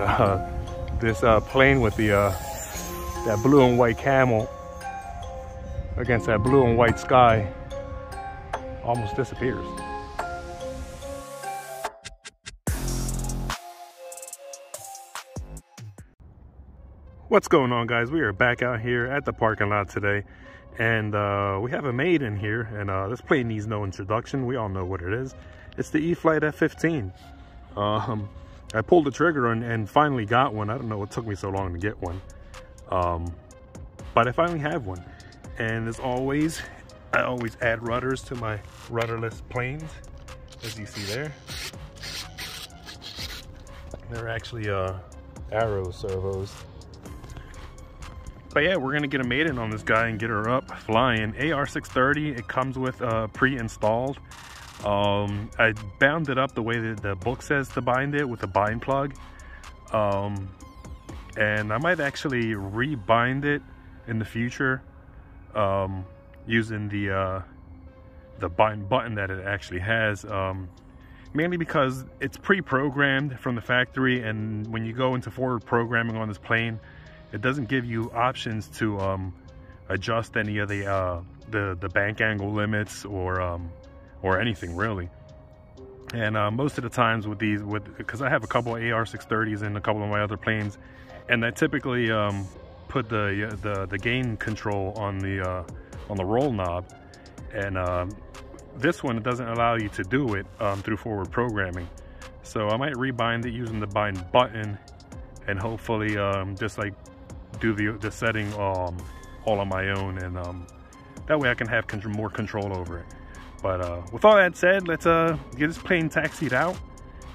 uh, this uh, plane with the uh, that blue and white camel against that blue and white sky almost disappears. What's going on guys? We are back out here at the parking lot today and uh, we have a maid in here and uh, this plane needs no introduction. We all know what it is. It's the E-flite F-15. Um, I pulled the trigger and, and, finally got one. I don't know what took me so long to get one. Um, but I finally have one. And as always, I always add rudders to my rudderless planes, as you see there. They're actually uh, arrow servos but yeah, we're gonna get a maiden on this guy and get her up flying. AR630, it comes with uh, pre-installed. Um, I bound it up the way that the book says to bind it with a bind plug. Um, and I might actually rebind it in the future um, using the uh, the bind button that it actually has. Um, mainly because it's pre-programmed from the factory and when you go into forward programming on this plane, it doesn't give you options to um, adjust any of the, uh, the the bank angle limits or um, or anything really. And uh, most of the times with these, with because I have a couple of AR630s and a couple of my other planes, and I typically um, put the the the gain control on the uh, on the roll knob, and um, this one doesn't allow you to do it um, through forward programming. So I might rebind it using the bind button, and hopefully um, just like do the, the setting um, all on my own and that way I can have more control over it. But uh, with all that said, let's uh, get this plane taxied out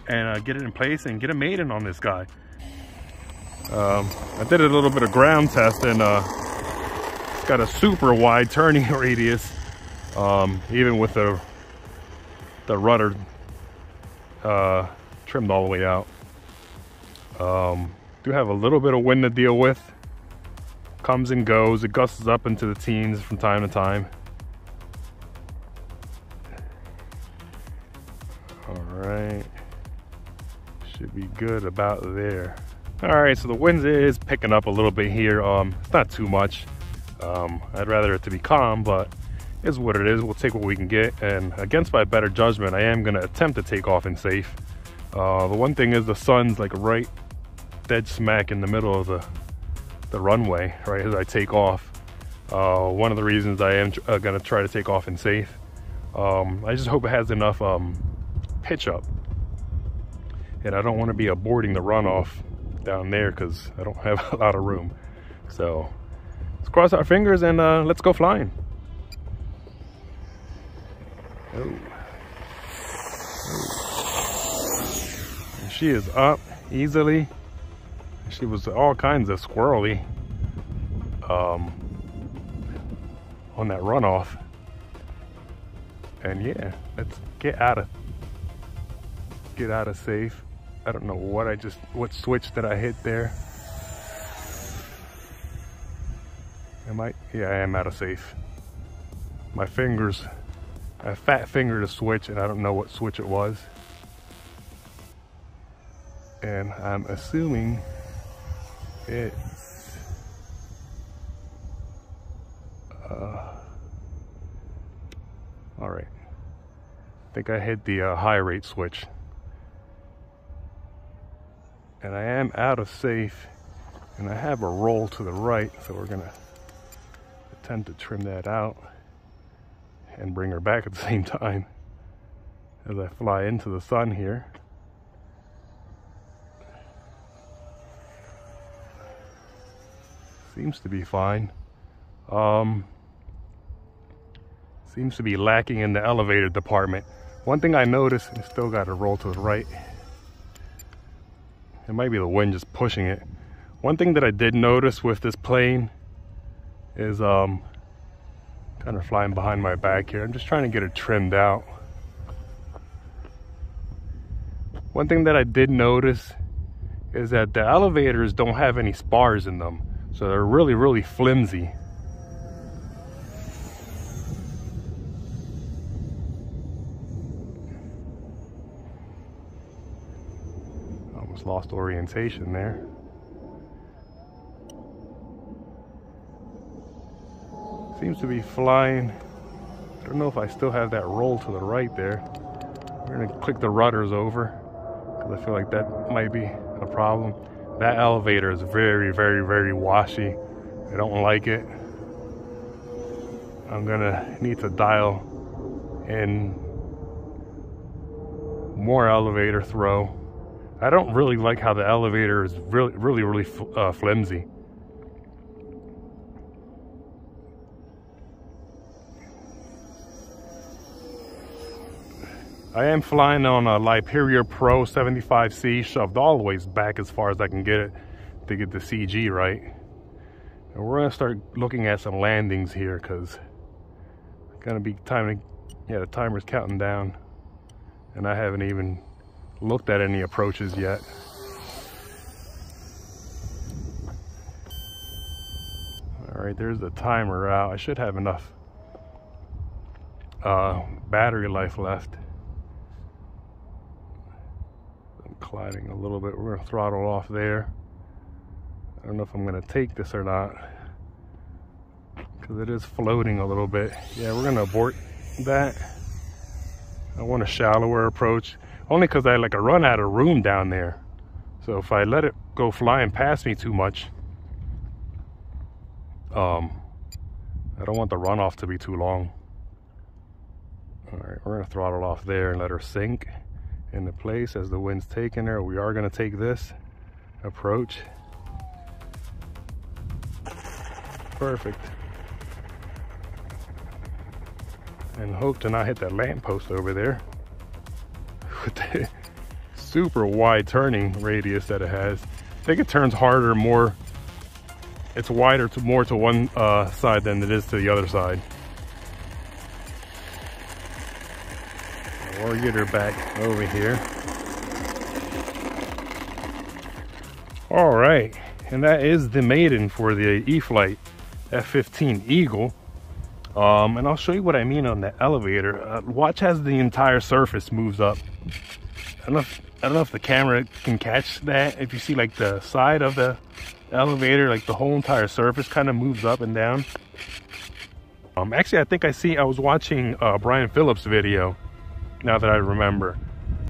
and uh, get it in place and get a maiden on this guy. Um, I did a little bit of ground test and uh, it's got a super wide turning radius, um, even with the, the rudder uh, trimmed all the way out. Um, do have a little bit of wind to deal with comes and goes. It gusts up into the teens from time to time. Should be good about there. All right, so the wind is picking up a little bit here. Um, it's not too much. Um, I'd rather it to be calm, but is what it is. We'll take what we can get. And against my better judgment, I am gonna attempt to take off in safe. Uh, the one thing is the sun's like right dead smack in the middle of the the runway right as I take off. Uh, one of the reasons I am uh, gonna try to take off in safe. Um, I just hope it has enough um, pitch up. And I don't wanna be aborting the runoff down there because I don't have a lot of room. So let's cross our fingers and uh, let's go flying. Oh. She is up easily she was all kinds of squirrely um, on that runoff. And yeah, let's get out of get out of safe. I don't know what I just what switch that I hit there. Am I? Yeah, I am out of safe. My fingers, I fat fingered a switch and I don't know what switch it was. And I'm assuming it. Uh, all right. I think I hit the uh, high rate switch. And I am out of safe and I have a roll to the right. So we're gonna attempt to trim that out and bring her back at the same time as I fly into the sun here. Seems to be fine. Um, seems to be lacking in the elevator department. One thing I noticed, it's still got to roll to the right. It might be the wind just pushing it. One thing that I did notice with this plane is um, kind of flying behind my back here. I'm just trying to get it trimmed out. One thing that I did notice is that the elevators don't have any spars in them. So they're really, really flimsy. Almost lost orientation there. Seems to be flying. I don't know if I still have that roll to the right there. We're gonna click the rudders over because I feel like that might be a problem. That elevator is very, very, very washy. I don't like it. I'm gonna need to dial in more elevator throw. I don't really like how the elevator is really, really, really uh, flimsy. I am flying on a Liperia Pro 75C shoved all the way back as far as I can get it to get the CG right. And we're gonna start looking at some landings here because it's gonna be time to, yeah, the timer's counting down and I haven't even looked at any approaches yet. All right, there's the timer out. I should have enough uh, battery life left. I'm colliding a little bit. We're gonna throttle off there. I don't know if I'm gonna take this or not because it is floating a little bit. Yeah, we're gonna abort that. I want a shallower approach only because I like a run out of room down there. So if I let it go flying past me too much, um, I don't want the runoff to be too long. All right, we're gonna throttle off there and let her sink into place as the wind's taking her. We are gonna take this approach. Perfect. And hope to not hit that lamppost over there with the super wide turning radius that it has. I think it turns harder, more, it's wider to more to one uh, side than it is to the other side. or get her back over here. All right, and that is the maiden for the E-flite F-15 Eagle. Um, and I'll show you what I mean on the elevator. Uh, watch as the entire surface moves up. I don't, know if, I don't know if the camera can catch that. If you see like the side of the elevator, like the whole entire surface kind of moves up and down. Um, actually, I think I see, I was watching uh, Brian Phillips video now that I remember.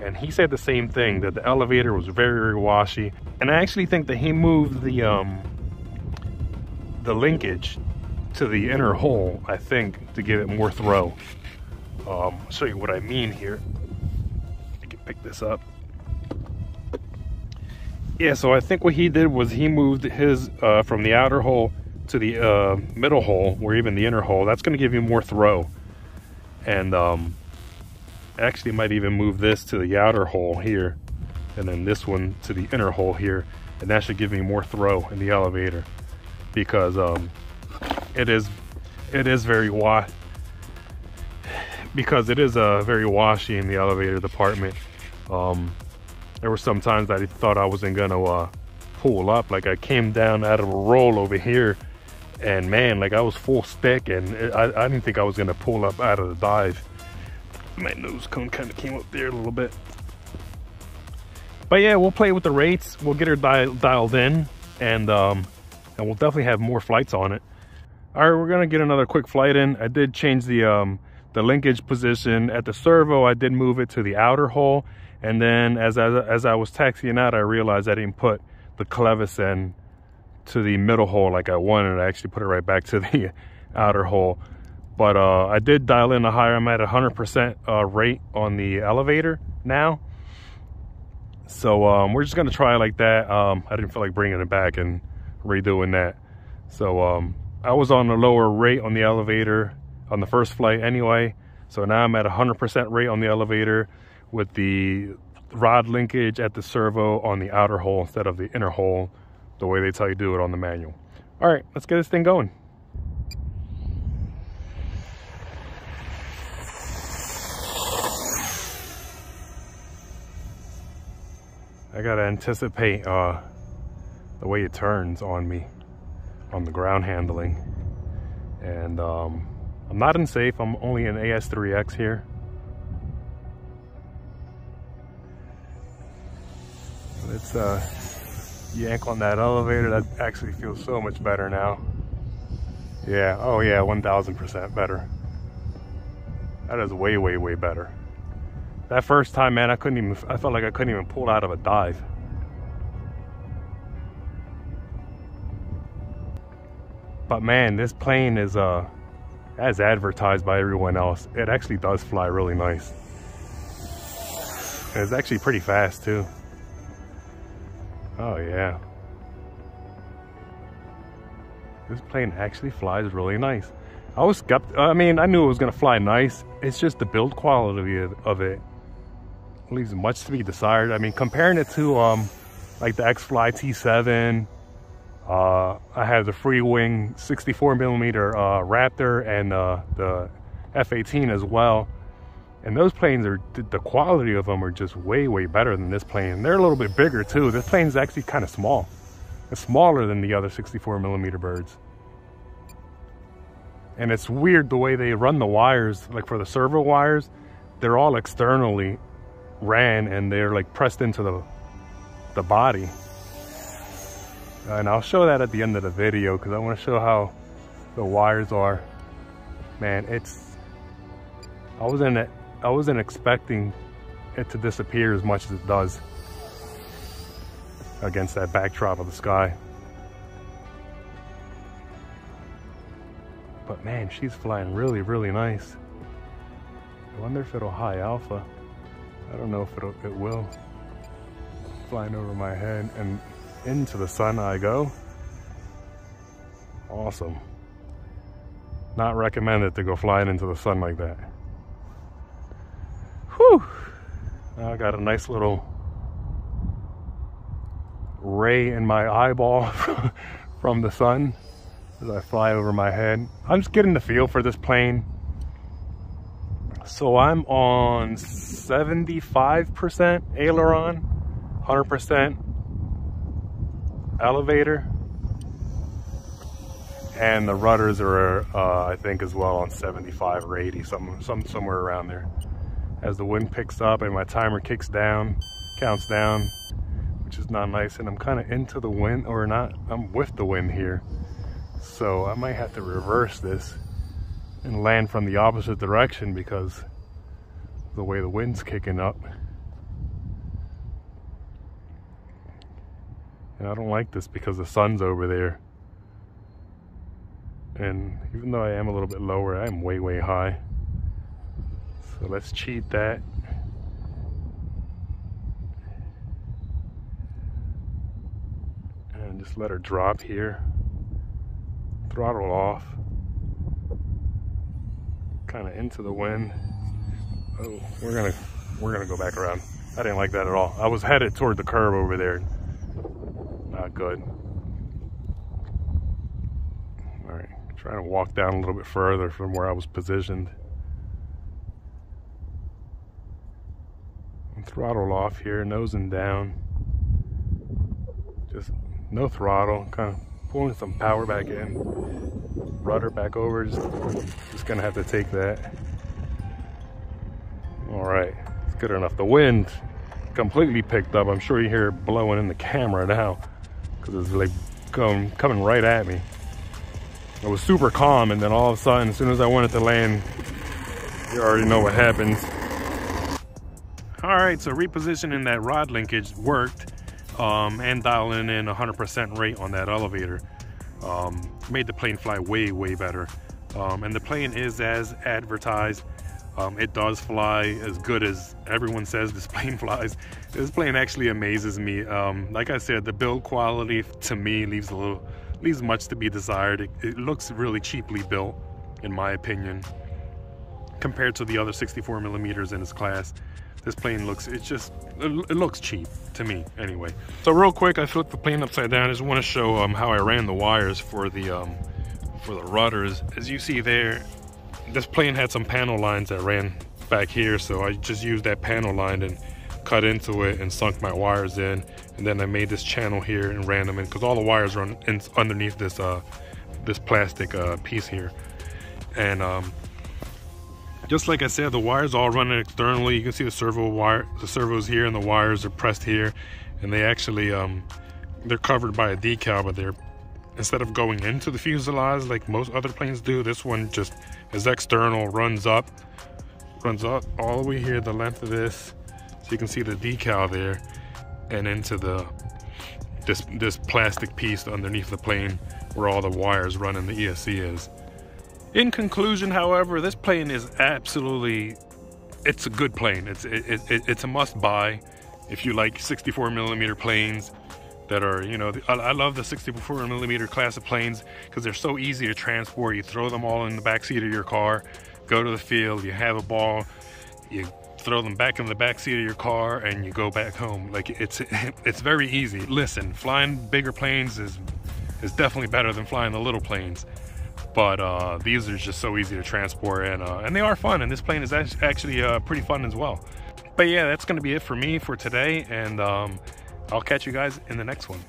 And he said the same thing, that the elevator was very, very washy. And I actually think that he moved the, um, the linkage to the inner hole, I think, to give it more throw. Um, show you what I mean here. I can pick this up. Yeah, so I think what he did was he moved his uh, from the outer hole to the uh, middle hole, or even the inner hole. That's going to give you more throw. And um, actually might even move this to the outer hole here and then this one to the inner hole here and that should give me more throw in the elevator because um, it is it is very wa because it is uh, very washy in the elevator department um, there were some times that I thought I wasn't gonna uh, pull up like I came down out of a roll over here and man like I was full spec, and I, I didn't think I was gonna pull up out of the dive my nose cone kind of came up there a little bit. But yeah, we'll play with the rates. We'll get her dial dialed in and um, and we'll definitely have more flights on it. All right, we're gonna get another quick flight in. I did change the um, the linkage position at the servo. I did move it to the outer hole. And then as I, as I was taxiing out, I realized I didn't put the clevis end to the middle hole like I wanted. I actually put it right back to the outer hole. But uh, I did dial in a higher. I'm at 100% uh, rate on the elevator now. So um, we're just gonna try it like that. Um, I didn't feel like bringing it back and redoing that. So um, I was on a lower rate on the elevator on the first flight anyway. So now I'm at 100% rate on the elevator with the rod linkage at the servo on the outer hole instead of the inner hole, the way they tell you to do it on the manual. All right, let's get this thing going. I gotta anticipate uh, the way it turns on me on the ground handling. And um, I'm not in safe, I'm only in AS3X here. Let's uh, yank on that elevator. That actually feels so much better now. Yeah, oh yeah, 1000% better. That is way, way, way better. That first time, man, I couldn't even, I felt like I couldn't even pull out of a dive. But man, this plane is, uh, as advertised by everyone else, it actually does fly really nice. And it's actually pretty fast too. Oh yeah. This plane actually flies really nice. I was skeptical. I mean, I knew it was gonna fly nice. It's just the build quality of it leaves much to be desired. I mean, comparing it to um, like the X-Fly T7, uh, I have the Freewing 64 millimeter uh, Raptor and uh, the F-18 as well. And those planes are, the quality of them are just way, way better than this plane. They're a little bit bigger too. This plane's actually kind of small. It's smaller than the other 64 millimeter birds. And it's weird the way they run the wires, like for the servo wires, they're all externally ran and they're like pressed into the, the body. And I'll show that at the end of the video because I want to show how the wires are. Man, it's, I wasn't, I wasn't expecting it to disappear as much as it does against that backdrop of the sky. But man, she's flying really, really nice. I wonder if it'll high alpha. I don't know if it'll, it will. Flying over my head and into the sun I go. Awesome. Not recommended to go flying into the sun like that. Whew. I got a nice little ray in my eyeball from the sun as I fly over my head. I'm just getting the feel for this plane. So I'm on 75% aileron, 100% elevator, and the rudders are, uh, I think, as well on 75 or 80, some, some, somewhere around there. As the wind picks up and my timer kicks down, counts down, which is not nice, and I'm kind of into the wind, or not, I'm with the wind here. So I might have to reverse this and land from the opposite direction because the way the wind's kicking up. And I don't like this because the sun's over there. And even though I am a little bit lower, I am way, way high. So let's cheat that. And just let her drop here. Throttle off kind of into the wind. Oh, we're gonna we're gonna go back around. I didn't like that at all. I was headed toward the curb over there. Good. All right, trying to walk down a little bit further from where I was positioned. throttle off here, nosing down. Just no throttle, kind of pulling some power back in, rudder back over, just, just gonna have to take that. All right, it's good enough. The wind completely picked up. I'm sure you hear it blowing in the camera now because it was like come, coming right at me. It was super calm and then all of a sudden, as soon as I wanted to land, you already know what happens. All right, so repositioning that rod linkage worked um, and dialing in 100% rate on that elevator um, made the plane fly way, way better. Um, and the plane is as advertised. Um, it does fly as good as everyone says this plane flies. This plane actually amazes me. Um, like I said, the build quality to me leaves a little, leaves much to be desired. It, it looks really cheaply built, in my opinion, compared to the other 64 millimeters in its class this plane looks, it's just, it, looks cheap to me anyway. So real quick, I flipped the plane upside down. I just want to show um, how I ran the wires for the, um, for the rudders. As you see there, this plane had some panel lines that ran back here. So I just used that panel line and cut into it and sunk my wires in. And then I made this channel here and ran them in because all the wires run in, underneath this, uh, this plastic uh, piece here. And um, just like I said, the wires all running externally. You can see the servo wire, the servos here and the wires are pressed here. and they actually um, they're covered by a decal, but they're instead of going into the fuselage like most other planes do, this one just is external, runs up, runs up all the way here, the length of this, so you can see the decal there, and into the this this plastic piece underneath the plane where all the wires run running the ESC is. In conclusion, however, this plane is absolutely it's a good plane. It's it, it, it's a must buy if you like 64 millimeter planes that are you know I, I love the 64 millimeter class of planes because they're so easy to transport. You throw them all in the back seat of your car, go to the field, you have a ball, you throw them back in the back seat of your car and you go back home. Like it's it's very easy. Listen, flying bigger planes is is definitely better than flying the little planes but uh, these are just so easy to transport and uh, and they are fun and this plane is actually uh, pretty fun as well but yeah that's gonna be it for me for today and um, I'll catch you guys in the next one